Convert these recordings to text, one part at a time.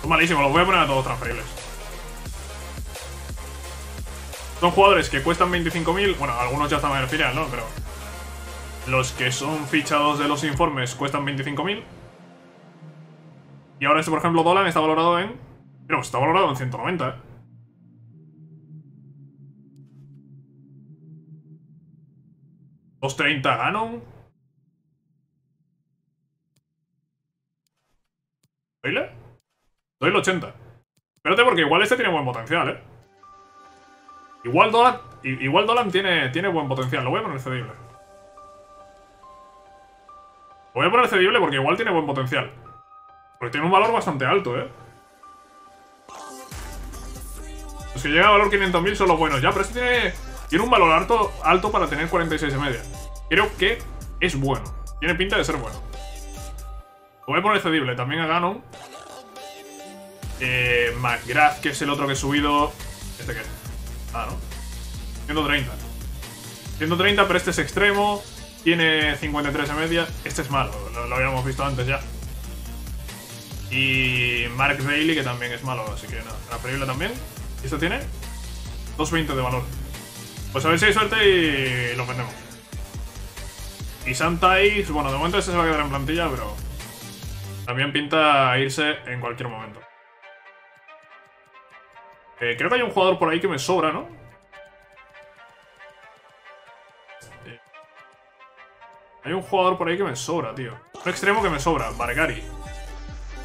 Son malísimos, los voy a poner a todos transferibles. Son jugadores que cuestan 25.000. Bueno, algunos ya están en el final, ¿no? Pero los que son fichados de los informes cuestan 25.000. Y ahora este, por ejemplo, Dolan está valorado en... Pero está valorado en 190, ¿eh? 230 Ganon. ¿Doyle? Doyle 80. Espérate porque igual este tiene buen potencial, ¿eh? Igual Dolan, igual Dolan tiene, tiene buen potencial. Lo voy a poner cedible. Lo voy a poner cedible porque igual tiene buen potencial. Porque tiene un valor bastante alto, ¿eh? Los que llegan a valor 500.000 son los buenos. Ya, pero este tiene, tiene un valor alto, alto para tener 46 de media. Creo que es bueno. Tiene pinta de ser bueno. Lo voy a poner cedible también a Ganon. Eh, McGrath, que es el otro que he subido. ¿Este qué? Ah, ¿no? 130. 130, pero este es extremo. Tiene 53 de media. Este es malo, lo, habíamos visto antes ya. Y Mark Bailey, que también es malo, así que nada, transferible también. ¿Y esto tiene? 220 de valor. Pues a ver si hay suerte y lo vendemos. Y Santais, bueno, de momento ese se va a quedar en plantilla, pero también pinta irse en cualquier momento. Eh, creo que hay un jugador por ahí que me sobra, ¿no? Hay un jugador por ahí que me sobra, tío. Un extremo que me sobra, Vargari.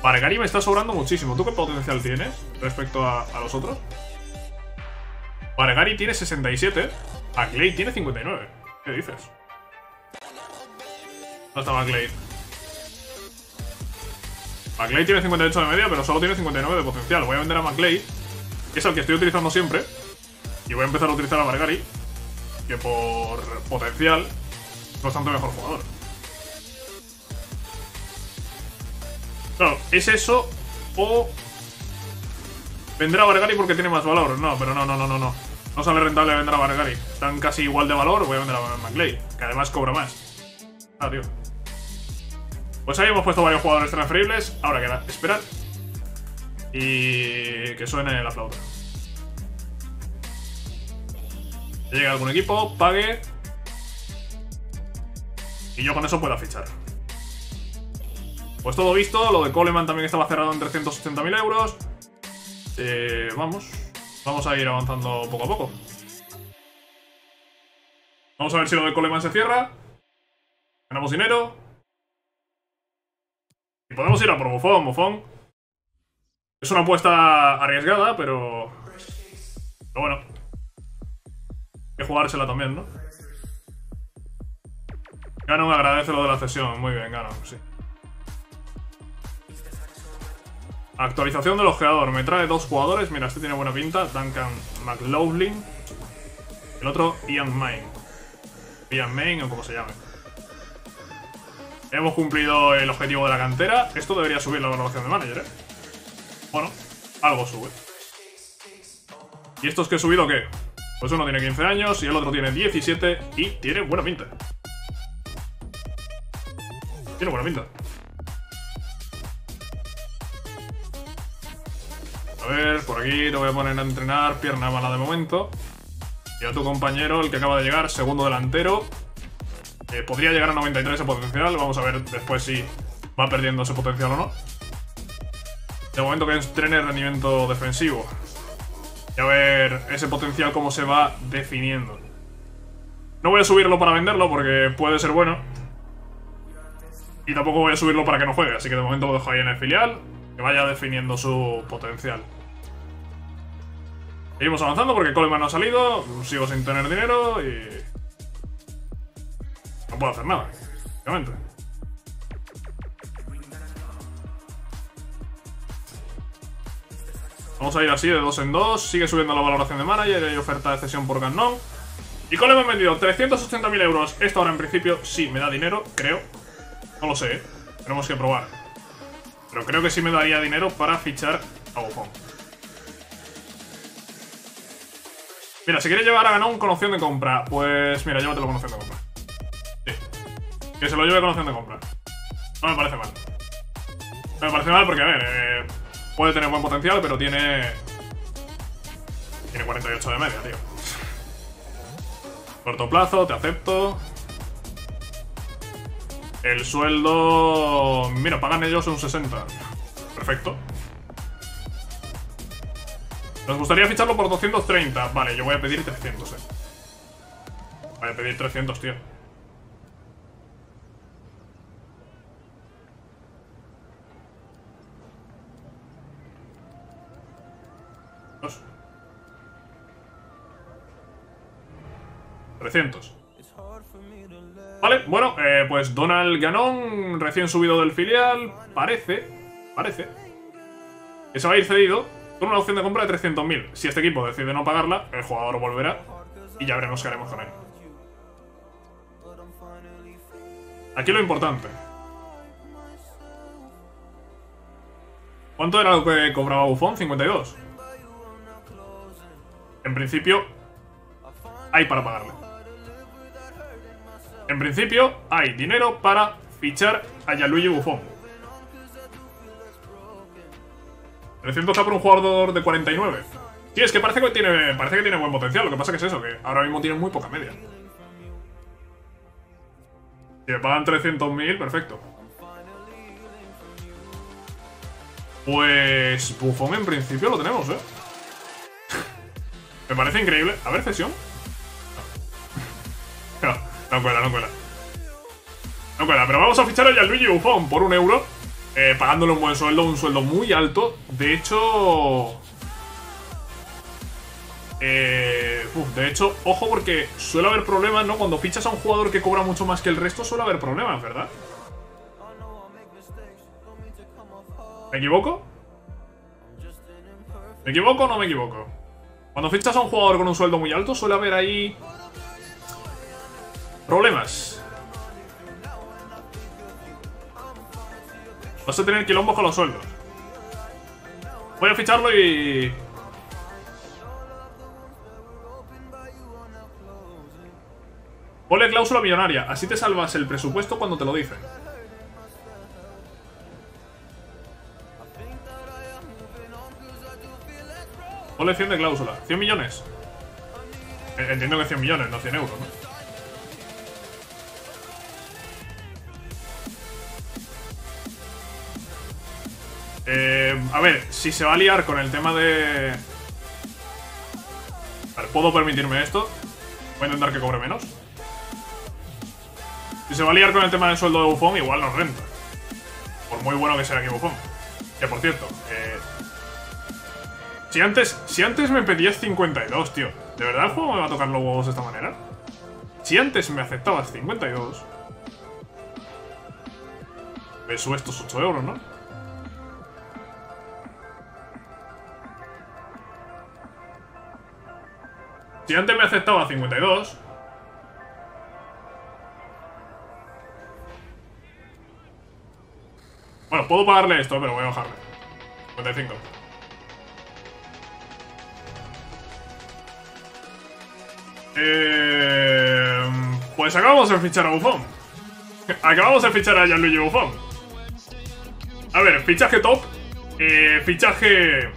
Vargari me está sobrando muchísimo. ¿Tú qué potencial tienes respecto a, los otros? Vargari tiene 67. Clay tiene 59. ¿Qué dices? No está McLeod. McLeod tiene 58 de media, pero solo tiene 59 de potencial. Voy a vender a McLeod, que es el que estoy utilizando siempre. Y voy a empezar a utilizar a Vargari, que por potencial bastante mejor jugador. Claro, es eso o vendrá a Vargari porque tiene más valor. No, pero no, no, no, no, no. No sale rentable vender a Vargari. Están casi igual de valor, voy a vender a McLeod, que además cobra más. Ah, tío. Pues ahí hemos puesto varios jugadores transferibles. Ahora queda esperar. Y que suene la flauta. Llega algún equipo, pague. Y yo con eso puedo fichar. Pues todo visto, lo de Coleman también estaba cerrado en 380.000 euros. Eh, vamos, vamos a ir avanzando poco a poco. Vamos a ver si lo de Coleman se cierra. Ganamos dinero. Y podemos ir a por Bufón, Bufón. Es una apuesta arriesgada, pero... Pero bueno. Hay que jugársela también, ¿no? Ganon agradece lo de la cesión. Muy bien, Ganon, sí. Actualización del ojeador. Me trae dos jugadores. Mira, este tiene buena pinta. Duncan McLaughlin. El otro, Ian Main. Ian Main o como se llame. Hemos cumplido el objetivo de la cantera. Esto debería subir la valoración de manager, ¿eh? Bueno, algo sube. ¿Y estos que he subido qué? Pues uno tiene 15 años y el otro tiene 17 y tiene buena pinta. Tiene buena pinta. A ver, por aquí te voy a poner a entrenar pierna mala de momento. Y a tu compañero, el que acaba de llegar, segundo delantero. Eh, podría llegar a 93 ese potencial. Vamos a ver después si va perdiendo ese potencial o no. De momento que entrene rendimiento defensivo. Y a ver ese potencial cómo se va definiendo. No voy a subirlo para venderlo porque puede ser bueno. Y tampoco voy a subirlo para que no juegue, así que de momento lo dejo ahí en el filial, que vaya definiendo su potencial. Seguimos avanzando porque Coleman no ha salido, sigo sin tener dinero y... No puedo hacer nada, obviamente. Vamos a ir así de dos en dos, sigue subiendo la valoración de manager, hay oferta de cesión por Ganon. Y Coleman vendido 380.000 euros, esto ahora en principio sí me da dinero, creo. No lo sé, ¿eh? Tenemos que probar. Pero creo que sí me daría dinero para fichar a Buffon. Mira, si quieres llevar a Ganon con opción de compra, pues mira, llévatelo con opción de compra. Sí. Que se lo lleve con opción de compra. No me parece mal. No me parece mal porque, a ver, eh, Puede tener buen potencial, pero tiene... Tiene 48 de media, tío. Corto plazo, te acepto. El sueldo... Mira, pagan ellos un 60. Perfecto. Nos gustaría ficharlo por 230. Vale, yo voy a pedir 300, eh. Voy a pedir 300, tío. Dos. 300. Vale, bueno, eh, pues Donald Ganón, recién subido del filial, parece, parece, que se va a ir cedido con una opción de compra de 300.000. Si este equipo decide no pagarla, el jugador volverá y ya veremos qué haremos con él. Aquí lo importante. ¿Cuánto era lo que cobraba Buffon? 52. En principio, hay para pagarle. En principio, hay dinero para fichar a Gianluigi Buffon. 300 está por un jugador de 49. Sí, es que parece que tiene, parece que tiene buen potencial. Lo que pasa que es eso, que ahora mismo tiene muy poca media. Si me pagan 300.000, perfecto. Pues Buffon en principio lo tenemos, ¿eh? Me parece increíble. A ver, cesión. No, no cuela, no cuela. No cuela, pero vamos a fichar a Gianluigi Buffon por un euro. Eh, pagándole un buen sueldo, un sueldo muy alto. De hecho... Eh, de hecho, ojo porque suele haber problemas, ¿no? Cuando fichas a un jugador que cobra mucho más que el resto, suele haber problemas, ¿verdad? ¿Me equivoco? ¿Me equivoco o no me equivoco? Cuando fichas a un jugador con un sueldo muy alto, suele haber ahí... Problemas. Vas a tener quilombos con los sueldos. Voy a ficharlo y... Ponle cláusula millonaria, así te salvas el presupuesto cuando te lo dicen. 100 de cláusula. ¿100 millones? Entiendo que 100 millones, no 100 euros, ¿no? Eh, a ver, si se va a liar con el tema de... A ver, ¿puedo permitirme esto? Voy a intentar que cobre menos. Si se va a liar con el tema del sueldo de Buffon, igual nos renta. Por muy bueno que sea aquí Buffon. Que por cierto, eh, si antes, si antes me pedías 52, tío. ¿De verdad el juego me va a tocar los huevos de esta manera? Si antes me aceptabas 52... Me sube estos 8 euros, ¿no? Si antes me aceptaba 52... Bueno, puedo pagarle esto, pero voy a bajarle. 55. Eh, pues acabamos de fichar a Buffon. Acabamos de fichar a Gianluigi Buffon. A ver, fichaje top. Eh, fichaje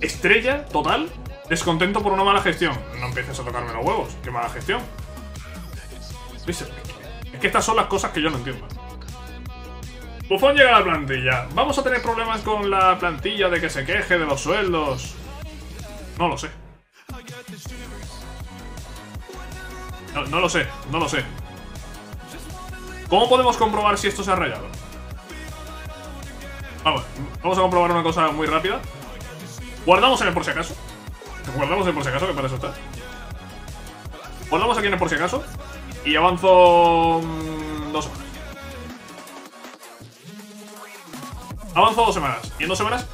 estrella total. Descontento por una mala gestión. No empieces a tocarme los huevos. Qué mala gestión. Es que estas son las cosas que yo no entiendo. Buffon llega a la plantilla. ¿Vamos a tener problemas con la plantilla de que se queje de los sueldos? No lo sé. No, lo sé, no lo sé. ¿Cómo podemos comprobar si esto se ha rayado? Vamos, vamos a comprobar una cosa muy rápida. Guardamos en el por si acaso. Guardamos en el por si acaso, que para eso está. Guardamos aquí en el por si acaso. Y avanzo... Mm, dos semanas. Avanzo dos semanas. Y en dos semanas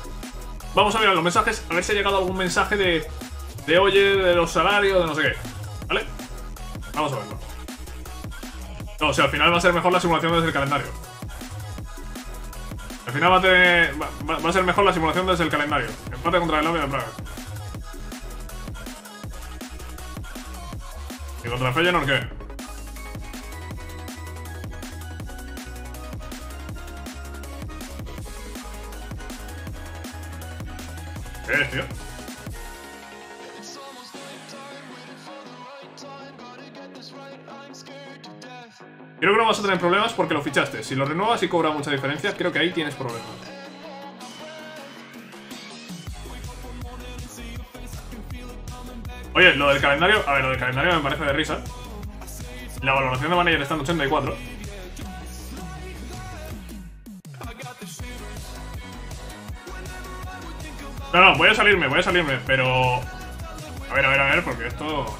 vamos a mirar los mensajes, a ver si ha llegado algún mensaje de... De oye, de los salarios, de no sé qué. Vamos a verlo. No, o sea, al final va a ser mejor la simulación desde el calendario. Al final va a, ser mejor la simulación desde el calendario. Empate contra el Novia de Praga. ¿Y contra Feyenoord qué? ¿Qué eres, tío? Creo que no vas a tener problemas porque lo fichaste. Si lo renuevas y cobra mucha diferencia, creo que ahí tienes problemas. Oye, lo del calendario... A ver, lo del calendario me parece de risa. La valoración de manager está en 84. No, no, voy a salirme, voy a salirme, pero... A ver, a ver, a ver, porque esto...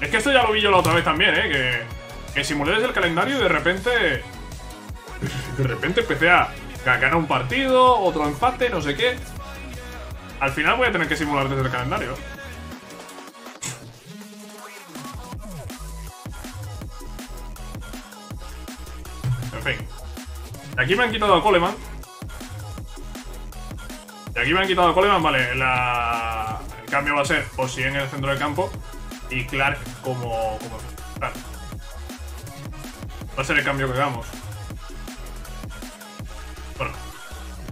Es que esto ya lo vi yo la otra vez también, ¿eh? Que, que simulé desde el calendario y de repente... De repente empecé a ganar un partido, otro empate, no sé qué. Al final voy a tener que simular desde el calendario. En fin. Aquí me han quitado a Coleman. Y aquí me han quitado a Coleman, vale. El cambio va a ser si en el centro del campo y Clark como, como. Va a ser el cambio que hagamos. Bueno,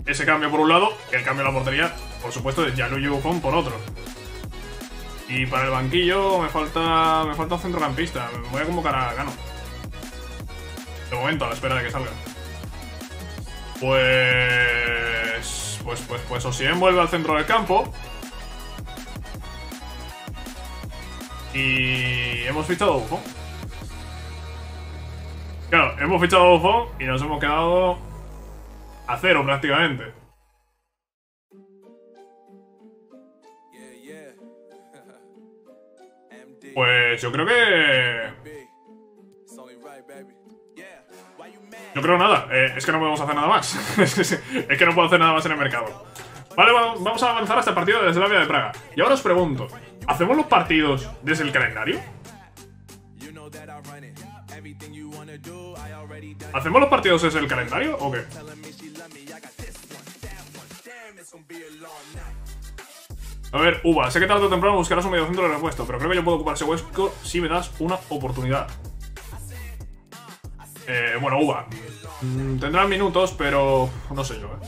ese cambio por un lado, el cambio de la portería, por supuesto, de Gianluigi Buffon por otro. Y para el banquillo me falta me falta un centrocampista. Me voy a convocar a Gano. De momento, a la espera de que salga. Pues... Pues, pues, pues, o si vuelve al centro del campo. Y hemos fichado a Buffon. Hemos fichado Buffon y nos hemos quedado a cero prácticamente. Pues yo creo que... Yo creo nada, eh, es que no podemos hacer nada más. es que no puedo hacer nada más en el mercado. Vale, vamos a avanzar hasta el partido de Slavia de Praga. Y ahora os pregunto, ¿hacemos los partidos desde el calendario? ¿Hacemos los partidos desde el calendario o qué? A ver, Uva, sé que tarde o temprano buscarás un medio centro de repuesto, pero creo que yo puedo ocupar ese hueco si me das una oportunidad. Eh, bueno, Uva. Mm, tendrán minutos, pero no sé yo, eh.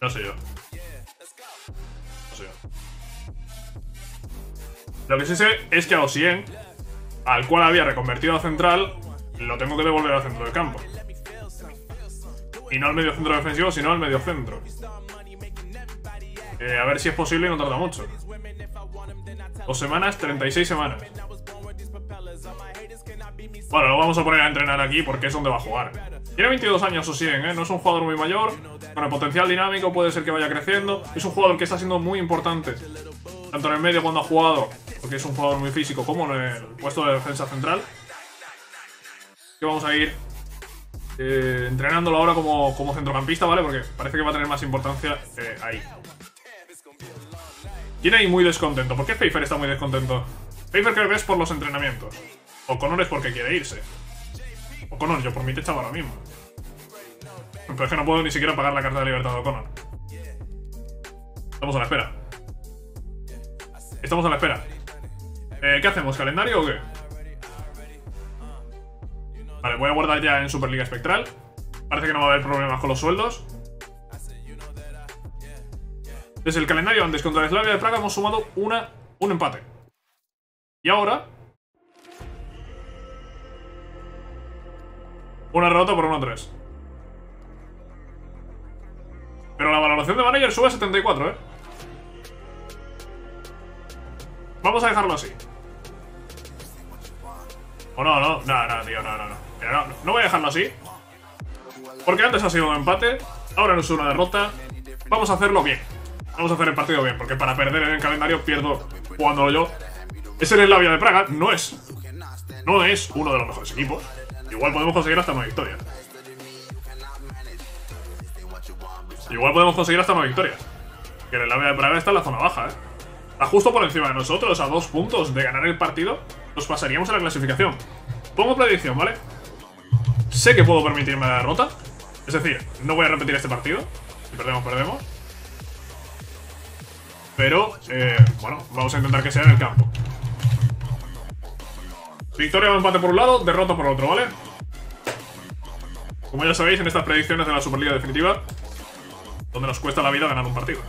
No sé yo. No sé yo. Lo que sí sé es que a Osien, al cual había reconvertido a central, lo tengo que devolver al centro del campo. Y no al medio centro defensivo, sino al medio centro. Eh, a ver si es posible y no tarda mucho. Dos semanas, 36 semanas. Bueno, lo vamos a poner a entrenar aquí porque es donde va a jugar. Tiene 22 años o ¿eh? No es un jugador muy mayor. Con el potencial dinámico puede ser que vaya creciendo. Es un jugador que está siendo muy importante. Tanto en el medio cuando ha jugado, porque es un jugador muy físico, como en el puesto de defensa central. Que vamos a ir eh, entrenándolo ahora como, como, centrocampista, ¿vale? Porque parece que va a tener más importancia eh, ahí. Tiene ahí muy descontento. ¿Por qué Pfeiffer está muy descontento? Pfeiffer creo que es por los entrenamientos. O Connor es porque quiere irse. O Connor, yo por mí te echaba ahora mismo. Pero es que no puedo ni siquiera pagar la carta de libertad de O'Connor. Estamos a la espera. Estamos a la espera. Eh, ¿Qué hacemos? ¿Calendario o qué? Vale, voy a guardar ya en Superliga Espectral. Parece que no va a haber problemas con los sueldos. Desde el calendario antes contra la Slavia de Praga hemos sumado una, un empate. Y ahora... Una derrota por 1-3. Pero la valoración de manager sube a 74, ¿eh? Vamos a dejarlo así. O no, no, no, no, tío, no, no, no. No, voy a dejarlo así. Porque antes ha sido un empate, ahora no es una derrota. Vamos a hacerlo bien. Vamos a hacer el partido bien, porque para perder en el calendario pierdo jugándolo yo. Ese es la vía de Praga, no es. No es uno de los mejores equipos. Igual podemos conseguir hasta una victoria. Igual podemos conseguir hasta una victoria. Que el vía de Praga está en la zona baja, ¿eh? Está justo por encima de nosotros, a dos puntos de ganar el partido. Nos pasaríamos a la clasificación. Pongo predicción, ¿vale? Sé que puedo permitirme la derrota. Es decir, no voy a repetir este partido. Si perdemos, perdemos. Pero, eh, bueno, vamos a intentar que sea en el campo. Victoria o empate por un lado, derrota por otro, ¿vale? Como ya sabéis, en estas predicciones de la Superliga Definitiva, donde nos cuesta la vida ganar un partido.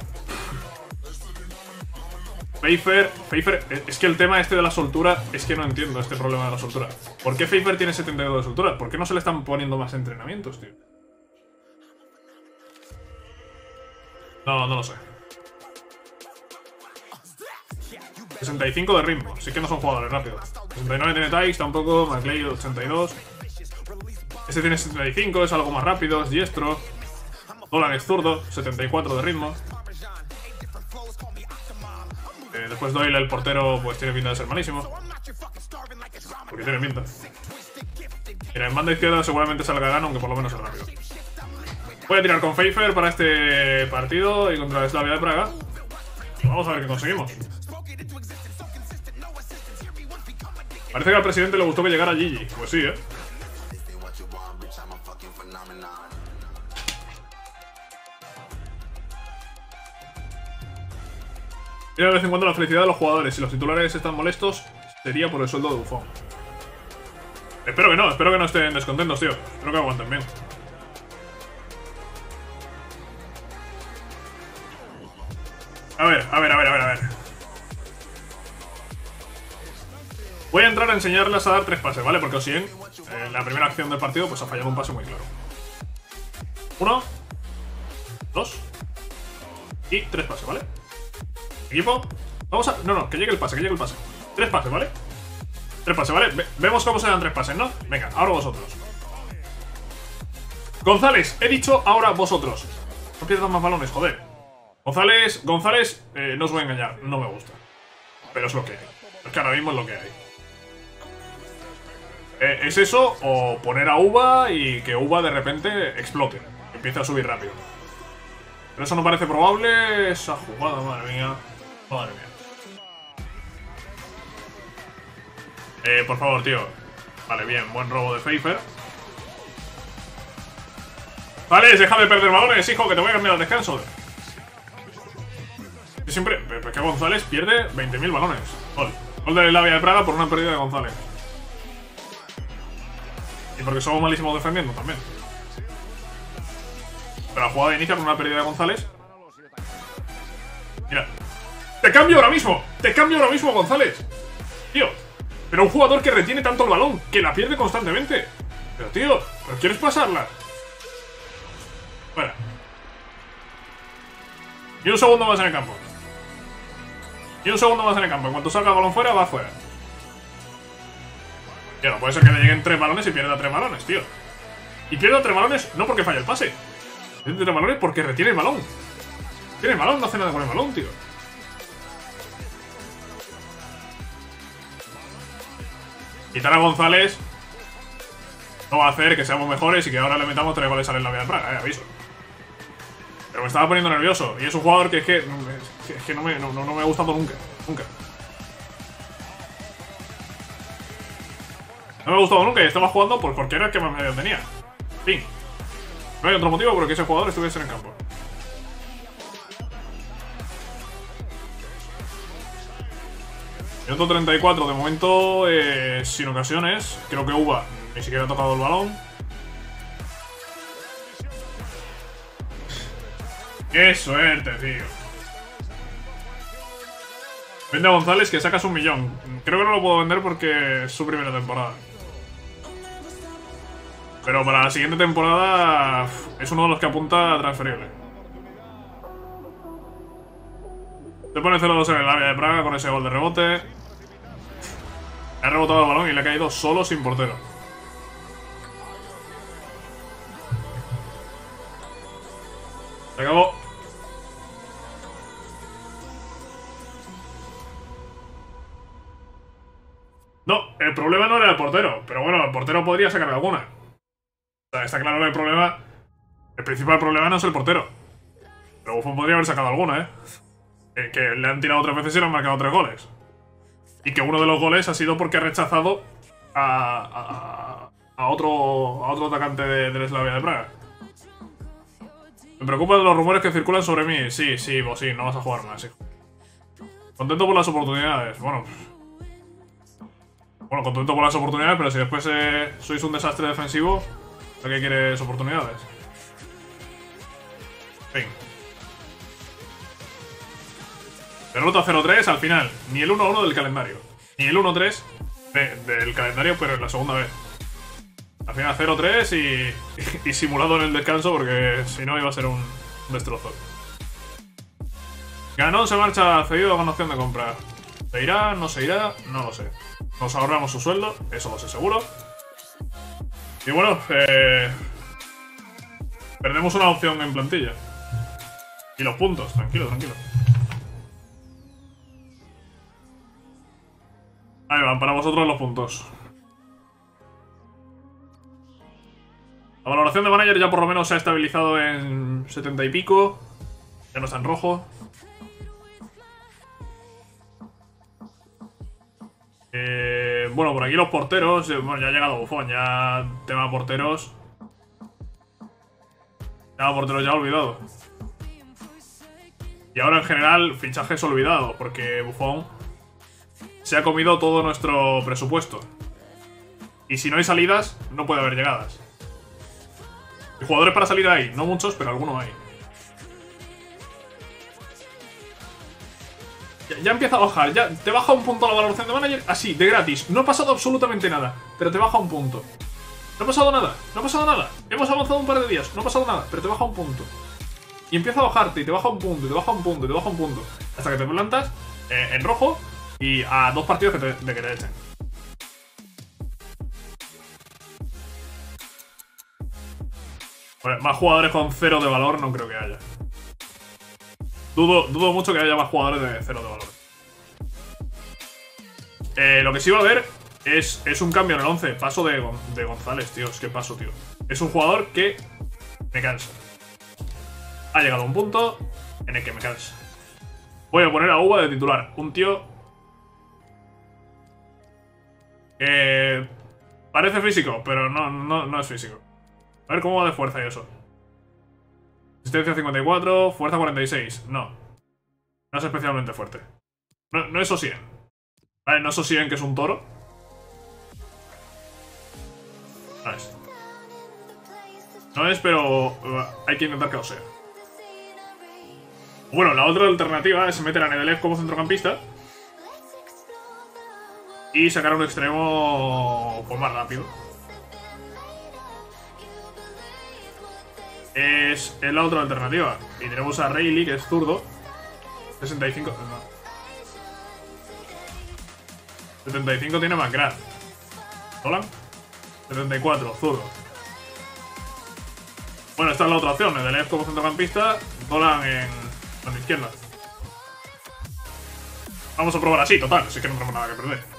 Pfeiffer, Pfeiffer, eh, es que el tema este de la soltura, es que no entiendo este problema de la soltura. ¿Por qué Pfeiffer tiene 72 de soltura? ¿Por qué no se le están poniendo más entrenamientos, tío? No, no lo sé. 65 de ritmo, sí que no son jugadores rápidos. 69 tiene Tykes, tampoco, McLeod 82. Este tiene 75, es algo más rápido, es diestro. Dolan es zurdo, 74 de ritmo. Eh, después Doyle, el portero, pues tiene pinta de ser malísimo. Porque tiene pinta. Mira, en banda izquierda seguramente salga gano, aunque por lo menos es rápido. Voy a tirar con Pfeiffer para este partido y contra la Slavia de Praga. Vamos a ver qué conseguimos. Parece que al presidente le gustó que llegara Gigi. Pues sí, ¿eh? Mira de vez en cuando la felicidad de los jugadores. Si los titulares están molestos, sería por el sueldo de Buffon. Espero que no, espero que no estén descontentos, tío. Espero que aguanten bien. A ver, a ver, a ver, a ver, a ver. Voy a entrar a enseñarles a dar tres pases, ¿vale? Porque si en la primera acción del partido pues ha fallado un pase muy claro. Uno, dos y tres pases, ¿vale? Equipo, vamos a... No, no, que llegue el pase, que llegue el pase. Tres pases, ¿vale? Tres pases, ¿vale? vemos cómo se dan tres pases, ¿no? Venga, ahora vosotros. González, he dicho ahora vosotros. No pierdas más balones, joder. González, González, eh, no os voy a engañar, no me gusta. Pero es lo que hay. Es que ahora mismo es lo que hay. Eh, ¿Es eso o poner a Uva y que Uva de repente explote? Empiece a subir rápido. Pero eso no parece probable. Esa jugada, madre mía. Madre mía. Eh, por favor, tío. Vale, bien. Buen robo de Pfeiffer. Vale, déjame perder balones, hijo, que te voy a cambiar el descanso. siempre... Es que González pierde 20.000 balones. Gol. Gol de la Vía de Praga por una pérdida de González. Y porque somos malísimos defendiendo también. Pero la jugada inicia con una pérdida de González. Mira. ¡Te cambio ahora mismo! ¡Te cambio ahora mismo, González! Tío, pero un jugador que retiene tanto el balón, que la pierde constantemente. Pero tío, ¿pero quieres pasarla? Fuera. Y un segundo más en el campo. Y un segundo más en el campo. En cuanto salga el balón fuera, va fuera. Tío, no puede ser que le lleguen tres balones y pierda tres balones, tío. Y pierda tres balones no porque falle el pase. Pierde tres balones porque retiene el balón. Tiene el balón, no hace nada con el balón, tío. Quitar a González no va a hacer que seamos mejores y que ahora le metamos tres goles a la vida de Praga, eh, aviso. Pero me estaba poniendo nervioso. Y es un jugador que es que, es que no, me, no, no me ha gustado nunca. Nunca. No me ha gustado nunca y estaba jugando por porque era el que más me tenía. Fin. No hay otro motivo por que ese jugador estuviese en el campo. Minuto 34, de momento eh, sin ocasiones. Creo que Uva ni siquiera ha tocado el balón. ¡Qué suerte, tío! Vende a González que sacas un millón. Creo que no lo puedo vender porque es su primera temporada. Pero para la siguiente temporada es uno de los que apunta a transferible. Se pone 0-2 en el área de Praga con ese gol de rebote. Ha rebotado el balón y le ha caído solo sin portero. Se acabó. No, el problema no era el portero, pero bueno, el portero podría sacar alguna está claro que el problema. El principal problema no es el portero. Pero Buffon podría haber sacado alguna, ¿eh? Que, le han tirado tres veces y le han marcado tres goles. Y que uno de los goles ha sido porque ha rechazado a, a, otro, a otro atacante de, de Slavia de Praga. Me preocupa de los rumores que circulan sobre mí. Sí, sí, vos sí, no vas a jugar más, hijo. Contento por las oportunidades. Bueno. Bueno, contento por las oportunidades, pero si después eh, sois un desastre defensivo, ¿Para qué quieres oportunidades? Fin. Derrota 0-3 al final. Ni el 1-1 del calendario. Ni el 1-3 del calendario, pero en la segunda vez. Al final 0-3 y, y, simulado en el descanso porque si no iba a ser un, destrozo. Ganón se marcha cedido con opción de compra. ¿Se irá? ¿No se irá? No lo sé. Nos ahorramos su sueldo, eso lo sé seguro. Y bueno, eh, perdemos una opción en plantilla. Y los puntos, tranquilo, tranquilo. Ahí van, para vosotros los puntos. La valoración de manager ya por lo menos se ha estabilizado en 70 y pico. Ya no está en rojo. Eh, bueno, por aquí los porteros. Eh, bueno, ya ha llegado Bufón. Ya tema porteros. Tema porteros ya olvidado. Y ahora en general fichajes olvidado. Porque Bufón se ha comido todo nuestro presupuesto. Y si no hay salidas, no puede haber llegadas. Y jugadores para salir hay, no muchos, pero algunos hay. Ya, empieza a bajar, ya te baja un punto la valoración de manager, así, de gratis. No ha pasado absolutamente nada, pero te baja un punto. No ha pasado nada, no ha pasado nada. Hemos avanzado un par de días, no ha pasado nada, pero te baja un punto. Y empieza a bajarte, y te baja un punto, y te baja un punto, y te baja un punto. Hasta que te plantas eh, en rojo y a dos partidos que te, de que te echen. más jugadores con cero de valor no creo que haya. Dudo, dudo mucho que haya más jugadores de cero de valor. Eh, lo que sí va a haber es, es un cambio en el 11. Paso de, de González, tío. Es que paso, tío. Es un jugador que me cansa. Ha llegado un punto en el que me cansa. Voy a poner a Uva de titular. Un tío... Que... Parece físico, pero no, no, no es físico. A ver cómo va de fuerza y eso. Resistencia 54, fuerza 46. No. No es especialmente fuerte. No, no es Osien. Vale, no es Osien que es un toro. No es. No es, pero uh, hay que intentar que lo sea. Bueno, la otra alternativa es meter a Nedelev como centrocampista. Y sacar un extremo pues, más rápido. es, la otra alternativa. Y tenemos a Rayleigh, que es zurdo. 65. 75 tiene McGrath. ¿Dolan? 74, zurdo. Bueno, esta es la otra opción. Edelev como centrocampista, Dolan en, en izquierda. Vamos a probar así, total. Así que no tenemos nada que perder.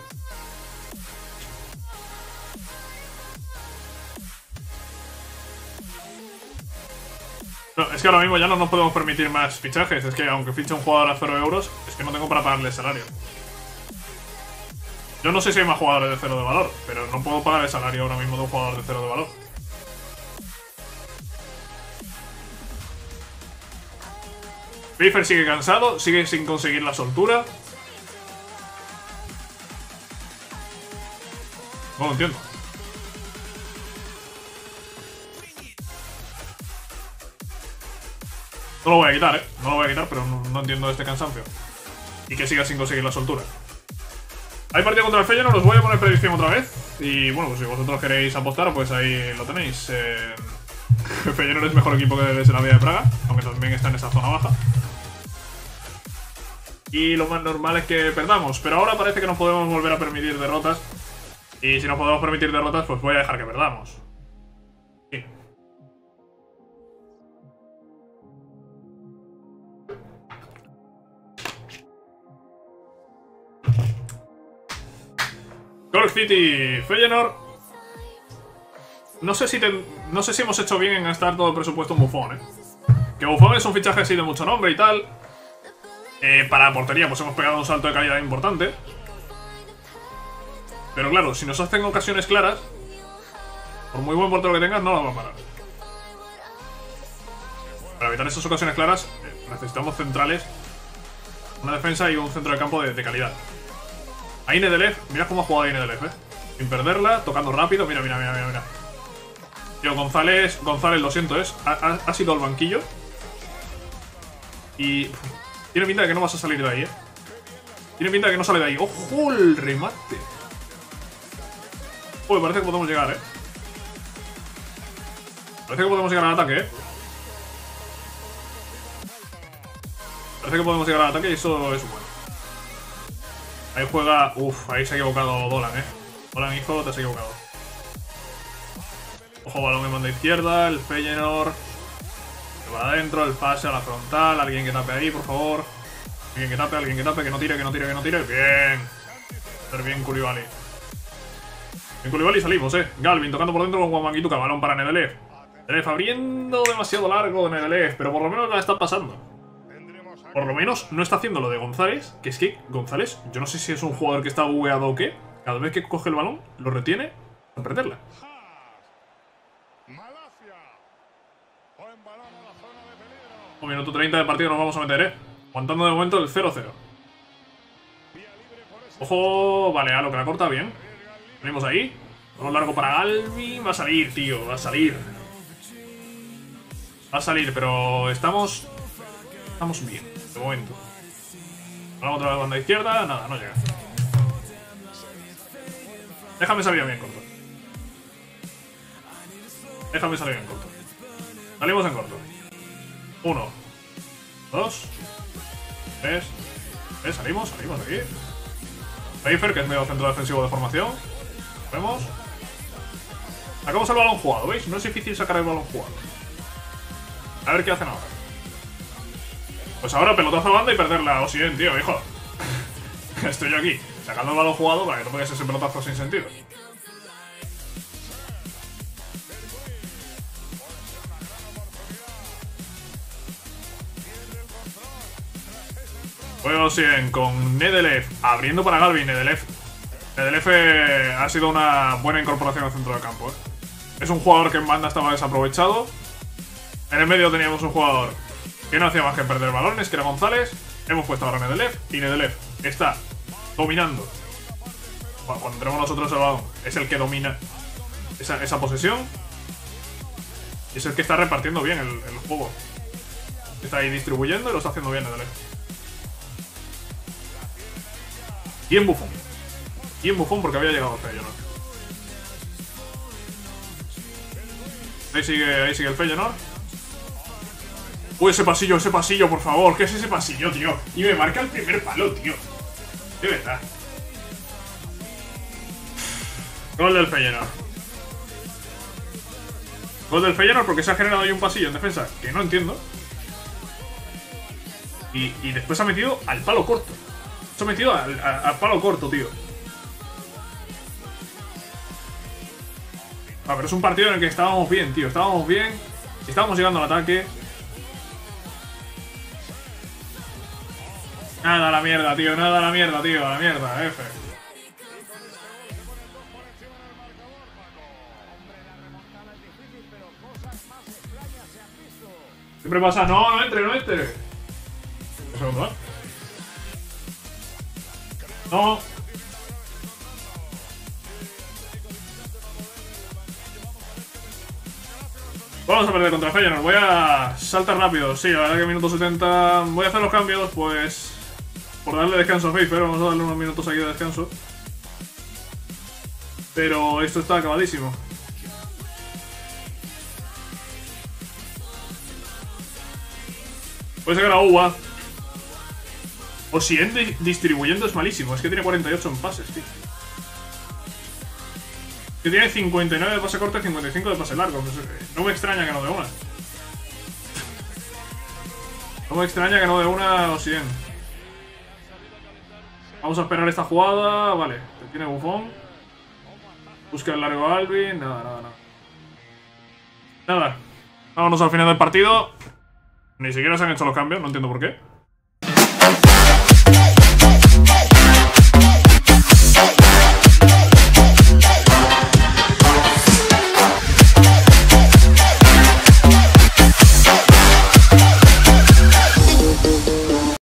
Es que ahora mismo ya no nos podemos permitir más fichajes. Es que aunque fiche un jugador a 0 euros, es que no tengo para pagarle salario. Yo no sé si hay más jugadores de cero de valor, pero no puedo pagar el salario ahora mismo de un jugador de cero de valor. Bifer sigue cansado, sigue sin conseguir la soltura. No lo entiendo. No lo voy a quitar, ¿eh? No lo voy a quitar, pero no, entiendo este cansancio. Y que siga sin conseguir la soltura. Hay partido contra el Feyenoord, os voy a poner predicción otra vez. Y bueno, pues si vosotros queréis apostar, pues ahí lo tenéis. Eh, Feyenoord es mejor equipo que desde la Vía de Praga, aunque también está en esa zona baja. Y lo más normal es que perdamos, pero ahora parece que no podemos volver a permitir derrotas. Y si no podemos permitir derrotas, pues voy a dejar que perdamos. City, Feyenoord. No sé si no sé si hemos hecho bien en gastar todo el presupuesto en Buffon, ¿eh? Que Buffon es un fichaje así de mucho nombre y tal. Eh, para la portería pues hemos pegado un salto de calidad importante. Pero claro, si nos hacen ocasiones claras, por muy buen portero que tengas, no la va a parar. Para evitar esas ocasiones claras, eh, necesitamos centrales, una defensa y un centro de campo de calidad. Ahí Nedelev, mira cómo ha jugado ahí Nedelev, eh. Sin perderla, tocando rápido. Mira, mira, mira, mira. Tío, González, González, lo siento, es. Ha, sido al banquillo. Y. Tiene pinta de que no vas a salir de ahí, ¿eh? Tiene pinta de que no sale de ahí. ¡Ojo el remate! Uy, parece que podemos llegar, ¿eh? Parece que podemos llegar al ataque, ¿eh? Parece que podemos llegar al ataque y eso es bueno. Ahí juega... Uf, ahí se ha equivocado Dolan, ¿eh? Dolan, hijo, te has equivocado. Ojo, balón en banda izquierda, el Feyenoord. Se va adentro, el pase a la frontal. Alguien que tape ahí, por favor. Alguien que tape, alguien que tape, que no tire, que no tire, que no tire. Bien. Ser bien Koulibaly. En Koulibaly salimos, eh. Galvin tocando por dentro con Juan Manguituca. Balón para Nedelev. Nedelev abriendo demasiado largo de Nedelev, pero por lo menos la está pasando. Por lo menos no está haciendo lo de González, que es que González, yo no sé si es un jugador que está bugueado o qué. Cada vez que coge el balón, lo retiene para perderla. Un minuto 30 de partido nos vamos a meter, eh. Aguantando de momento el 0-0. Ojo, vale, a lo que la corta bien. Venimos ahí. Vamos largo para Galvin. Va a salir, tío, va a salir. Va a salir, pero estamos... Estamos bien, de momento. Vamos otra vez banda izquierda. Nada, no llega. Déjame salir bien corto. Déjame salir bien corto. Salimos en corto. Uno. Dos. Tres. Tres. Salimos, salimos de aquí. Pfeiffer, que es medio centro defensivo de formación. Vemos. Sacamos el balón jugado, ¿veis? No es difícil sacar el balón jugado. A ver qué hacen ahora. Pues ahora pelotazo a banda y perderla. O bien, tío, hijo. Estoy yo aquí, sacando el balón jugado para que no pongas ese pelotazo sin sentido. Juego 100 con Nedelev abriendo para Galvin. Nedelev, Nedelev eh, ha sido una buena incorporación al centro del campo. Eh. Es un jugador que en banda estaba desaprovechado. En el medio teníamos un jugador que no hacía más que perder balones, que era González. Hemos puesto ahora a Nedelev y Nedelev está dominando. Cuando tenemos nosotros el balón, es el que domina esa, posesión. Y es el que está repartiendo bien el, juego. Está ahí distribuyendo y lo está haciendo bien Nedelev. Y en bufón. Y en bufón porque había llegado Feyenoord. Ahí sigue, ahí sigue el Feyenoord. Uy, ese pasillo, ese pasillo, por favor. ¿Qué es ese pasillo, tío? Y me marca el primer palo, tío. De verdad. Gol del Feyenoord. Gol del Feyenoord porque se ha generado ahí un pasillo en defensa que no entiendo. Y, después ha metido al palo corto. Se ha metido al, palo corto, tío. Ah, pero es un partido en el que estábamos bien, tío. Estábamos bien. Estábamos llegando al ataque. Nada a la mierda, tío. Nada a la mierda, tío. A la mierda, F. Siempre pasa, no, no entre, no entre. Un segundo, ¿eh? No. Vamos a perder contra Feyenoord. Voy a saltar rápido. Sí, la verdad que minuto 70. Voy a hacer los cambios, pues. Por darle descanso a pero Vamos a darle unos minutos aquí de descanso. Pero esto está acabadísimo. A sacar a Uwa. O si en distribuyendo es malísimo. Es que tiene 48 en pases, tío. Que tiene 59 de pase corto y 55 de pase largo. Pues, eh, no me extraña que no dé una. No me extraña que no dé una o 100. Vamos a esperar esta jugada. Vale, tiene bufón. Busca el largo Alvin. Nada, nada, nada. Nada. Vámonos al final del partido. Ni siquiera se han hecho los cambios, no entiendo por qué.